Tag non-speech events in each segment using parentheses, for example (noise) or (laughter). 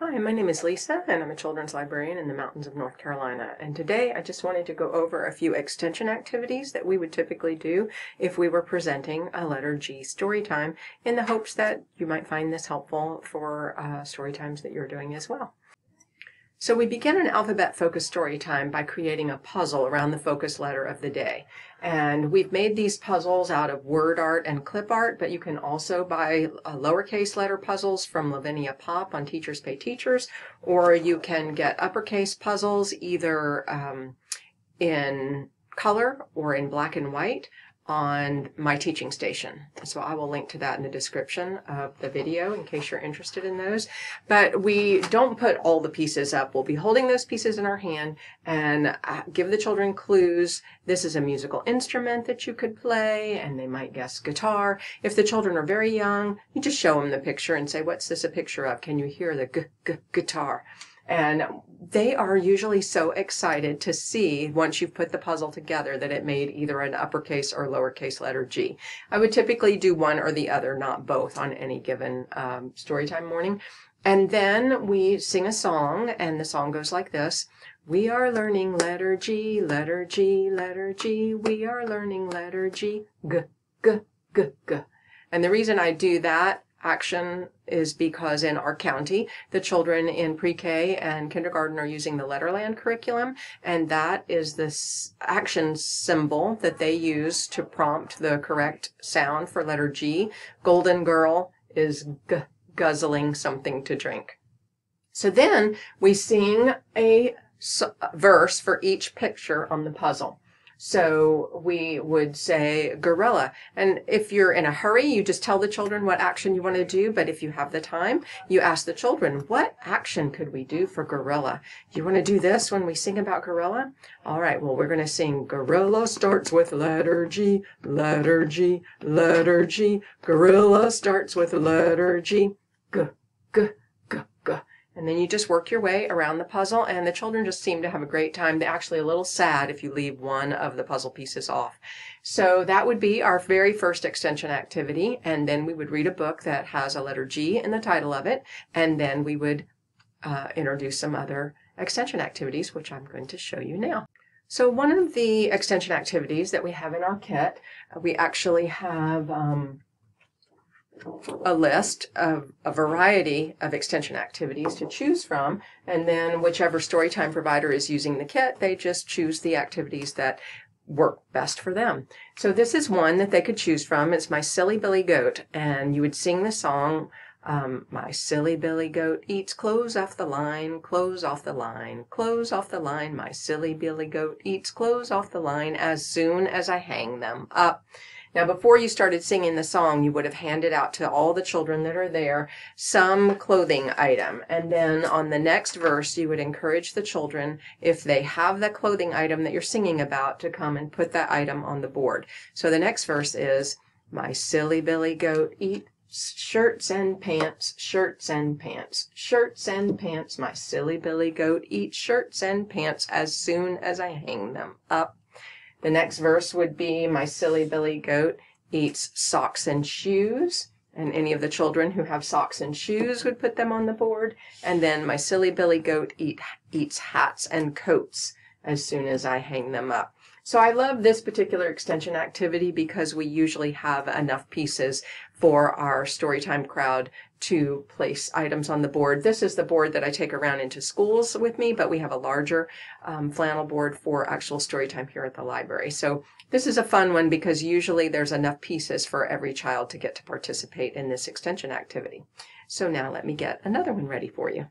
Hi, my name is Lisa, and I'm a children's librarian in the mountains of North Carolina. And today I just wanted to go over a few extension activities that we would typically do if we were presenting a letter G story time in the hopes that you might find this helpful for uh, story times that you're doing as well. So we begin an alphabet focused story time by creating a puzzle around the focus letter of the day. And we've made these puzzles out of word art and clip art, but you can also buy uh, lowercase letter puzzles from Lavinia Pop on Teachers Pay Teachers, or you can get uppercase puzzles either um, in color or in black and white on my teaching station. So I will link to that in the description of the video in case you're interested in those. But we don't put all the pieces up. We'll be holding those pieces in our hand and uh, give the children clues. This is a musical instrument that you could play and they might guess guitar. If the children are very young, you just show them the picture and say, what's this a picture of? Can you hear the g- g- guitar? And they are usually so excited to see once you've put the puzzle together that it made either an uppercase or lowercase letter G. I would typically do one or the other, not both, on any given um, storytime morning. And then we sing a song, and the song goes like this. We are learning letter G, letter G, letter G. We are learning letter G, g, g, g, g. And the reason I do that action is because in our county, the children in pre-K and kindergarten are using the Letterland curriculum, and that is this action symbol that they use to prompt the correct sound for letter G. Golden Girl is g- guzzling something to drink. So then we sing a verse for each picture on the puzzle. So we would say gorilla. And if you're in a hurry, you just tell the children what action you want to do. But if you have the time, you ask the children, what action could we do for gorilla? You want to do this when we sing about gorilla? All right, well, we're going to sing gorilla starts with letter G, letter G, letter G. Gorilla starts with letter G. G, g, and then you just work your way around the puzzle, and the children just seem to have a great time. They're actually a little sad if you leave one of the puzzle pieces off. So that would be our very first extension activity. And then we would read a book that has a letter G in the title of it. And then we would uh, introduce some other extension activities, which I'm going to show you now. So one of the extension activities that we have in our kit, uh, we actually have um, a list of a variety of extension activities to choose from. And then whichever storytime provider is using the kit, they just choose the activities that work best for them. So this is one that they could choose from. It's My Silly Billy Goat. And you would sing the song, um, My silly Billy Goat eats clothes off the line, clothes off the line, clothes off the line. My silly Billy Goat eats clothes off the line as soon as I hang them up. Now, before you started singing the song, you would have handed out to all the children that are there some clothing item. And then on the next verse, you would encourage the children, if they have the clothing item that you're singing about, to come and put that item on the board. So the next verse is, My silly billy goat eat shirts and pants, shirts and pants, shirts and pants. My silly billy goat eats shirts and pants as soon as I hang them up. The next verse would be My silly billy goat eats socks and shoes. And any of the children who have socks and shoes would put them on the board. And then my silly billy goat eat, eats hats and coats as soon as I hang them up. So I love this particular extension activity because we usually have enough pieces for our storytime crowd to place items on the board. This is the board that I take around into schools with me, but we have a larger um, flannel board for actual storytime here at the library. So this is a fun one because usually there's enough pieces for every child to get to participate in this extension activity. So now let me get another one ready for you.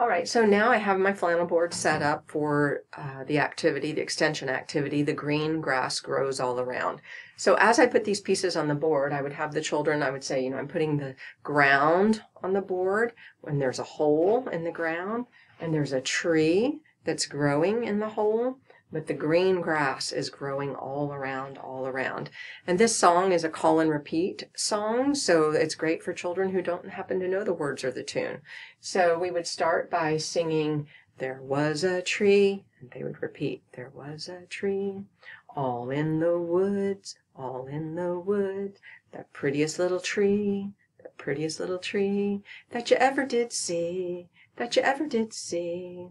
All right, so now I have my flannel board set up for uh, the activity, the extension activity. The green grass grows all around. So as I put these pieces on the board, I would have the children, I would say, you know, I'm putting the ground on the board when there's a hole in the ground and there's a tree that's growing in the hole but the green grass is growing all around, all around. And this song is a call and repeat song, so it's great for children who don't happen to know the words or the tune. So we would start by singing, There was a tree, and they would repeat, There was a tree, all in the woods, all in the woods, the prettiest little tree, the prettiest little tree that you ever did see, that you ever did see.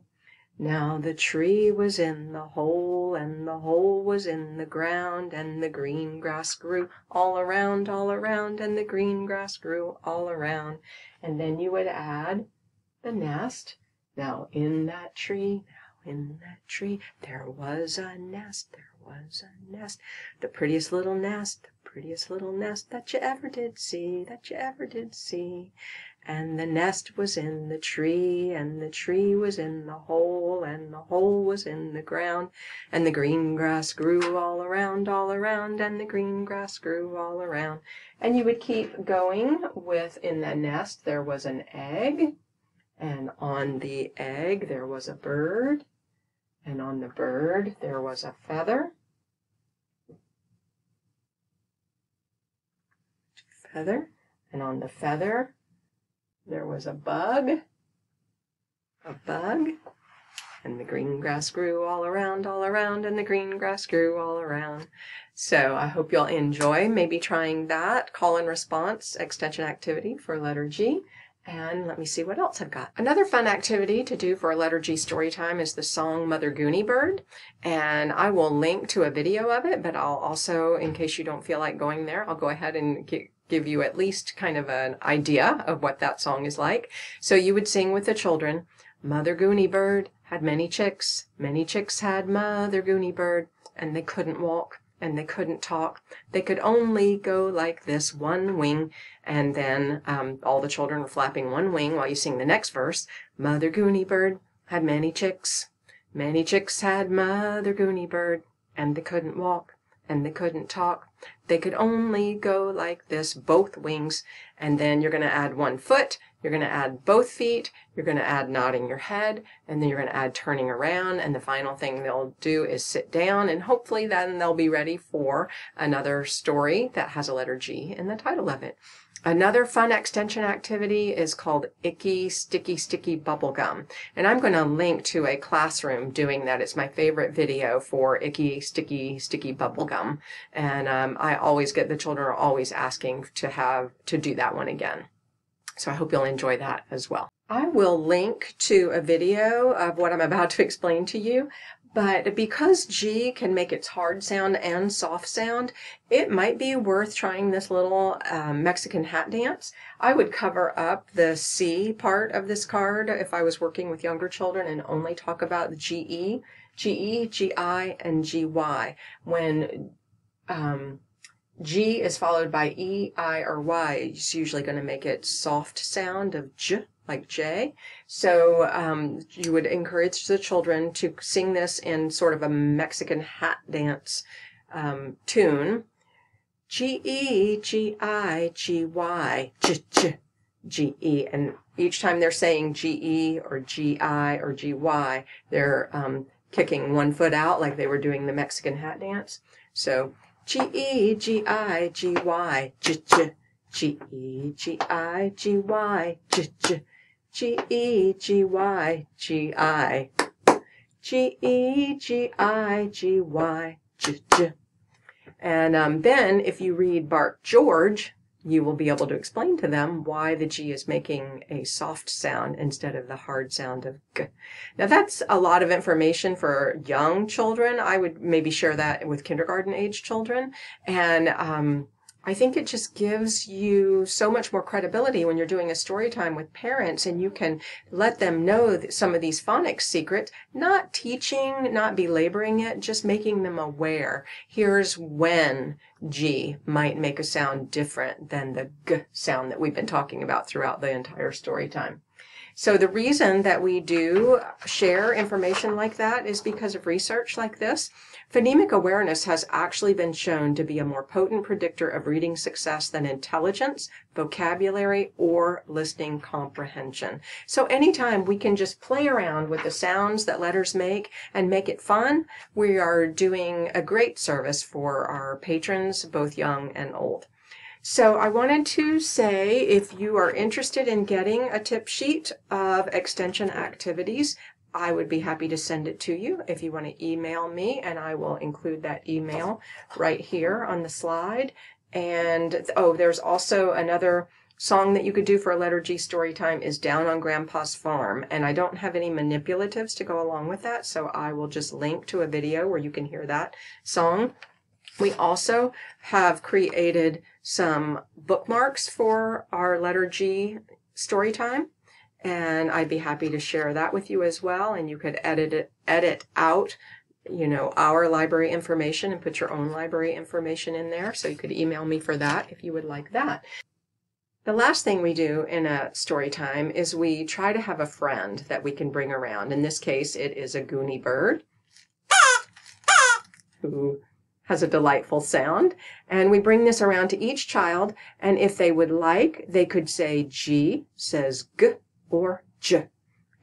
Now the tree was in the hole, and the hole was in the ground, and the green grass grew all around, all around, and the green grass grew all around. And then you would add the nest. Now in that tree, in that tree, there was a nest, there was a nest, the prettiest little nest, the prettiest little nest that you ever did see, that you ever did see. And the nest was in the tree, and the tree was in the hole, and the hole was in the ground, and the green grass grew all around, all around, and the green grass grew all around. And you would keep going with in the nest there was an egg, and on the egg there was a bird, and on the bird there was a feather. Feather, and on the feather there was a bug, a bug, and the green grass grew all around, all around, and the green grass grew all around. So I hope you'll enjoy maybe trying that call and response extension activity for letter G. And let me see what else I've got. Another fun activity to do for a letter G story time is the song Mother Gooney Bird. And I will link to a video of it, but I'll also, in case you don't feel like going there, I'll go ahead and give you at least kind of an idea of what that song is like. So you would sing with the children, Mother Gooney Bird had many chicks, many chicks had Mother Goonie Bird, and they couldn't walk and they couldn't talk. They could only go like this, one wing, and then um, all the children were flapping one wing while you sing the next verse. Mother Gooney Bird had many chicks, many chicks had Mother Gooney Bird, and they couldn't walk and they couldn't talk. They could only go like this, both wings, and then you're going to add one foot, you're going to add both feet, you're going to add nodding your head, and then you're going to add turning around, and the final thing they'll do is sit down, and hopefully then they'll be ready for another story that has a letter G in the title of it. Another fun extension activity is called Icky Sticky Sticky Bubblegum. And I'm going to link to a classroom doing that. It's my favorite video for Icky Sticky Sticky Bubblegum. And um, I always get, the children are always asking to have, to do that one again. So I hope you'll enjoy that as well. I will link to a video of what I'm (laughs) about to explain to you. But because G can make its hard sound and soft sound, it might be worth trying this little um, Mexican hat dance. I would cover up the C part of this card if I was working with younger children and only talk about the GE, GE, GI, and GY. When um, G is followed by E, I, or Y, it's usually going to make it soft sound of J like J. So um, you would encourage the children to sing this in sort of a Mexican hat dance um, tune. G E G I G Y J J G E, and each time they're saying G E or G I or G Y, they're um, kicking one foot out like they were doing the Mexican hat dance. So G E G I G Y. J J G E G I G Y. J J G E G Y. G I. G E G I G Y. G G. And um, then if you read Bark George, you will be able to explain to them why the G is making a soft sound instead of the hard sound of G. Now that's a lot of information for young children. I would maybe share that with kindergarten age children. And um, I think it just gives you so much more credibility when you're doing a story time with parents and you can let them know some of these phonics secrets, not teaching, not belaboring it, just making them aware. Here's when G might make a sound different than the G sound that we've been talking about throughout the entire story time. So the reason that we do share information like that is because of research like this. Phonemic awareness has actually been shown to be a more potent predictor of reading success than intelligence, vocabulary, or listening comprehension. So anytime we can just play around with the sounds that letters make and make it fun, we are doing a great service for our patrons, both young and old. So I wanted to say if you are interested in getting a tip sheet of extension activities, I would be happy to send it to you if you want to email me, and I will include that email right here on the slide. And oh, there's also another song that you could do for a letter G story time is Down on Grandpa's Farm. And I don't have any manipulatives to go along with that, so I will just link to a video where you can hear that song. We also have created some bookmarks for our letter G story time. And I'd be happy to share that with you as well. And you could edit it, edit out you know, our library information and put your own library information in there. So you could email me for that if you would like that. The last thing we do in a story time is we try to have a friend that we can bring around. In this case, it is a Gooney bird who has a delightful sound. And we bring this around to each child. And if they would like, they could say G says G or J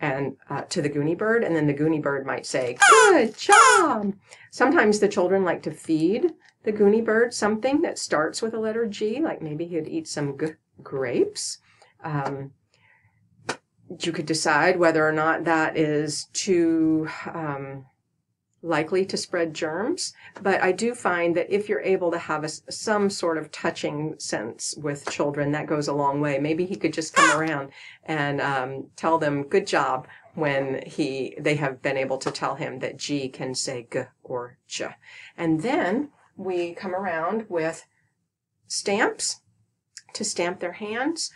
and uh, to the Gooney bird. And then the Gooney bird might say, good job. Sometimes the children like to feed the Gooney bird something that starts with a letter G, like maybe he'd eat some G grapes. Um, you could decide whether or not that is too um, likely to spread germs. But I do find that if you're able to have a, some sort of touching sense with children, that goes a long way. Maybe he could just come around and um, tell them, good job, when he they have been able to tell him that G can say G or J. And then we come around with stamps to stamp their hands.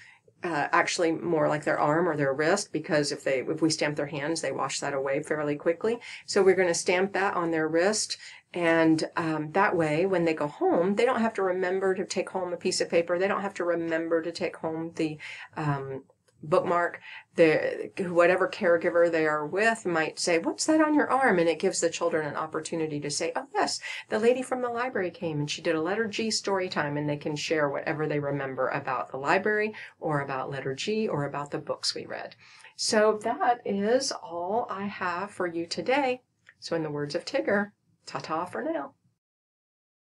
Uh, actually more like their arm or their wrist because if they if we stamp their hands they wash that away fairly quickly. So we're going to stamp that on their wrist and um, that way when they go home they don't have to remember to take home a piece of paper. They don't have to remember to take home the um, bookmark the whatever caregiver they are with might say what's that on your arm? And it gives the children an opportunity to say oh yes the lady from the library came and she did a letter g story time and they can share whatever they remember about the library or about letter g or about the books we read. So that is all i have for you today. So in the words of tigger ta-ta for now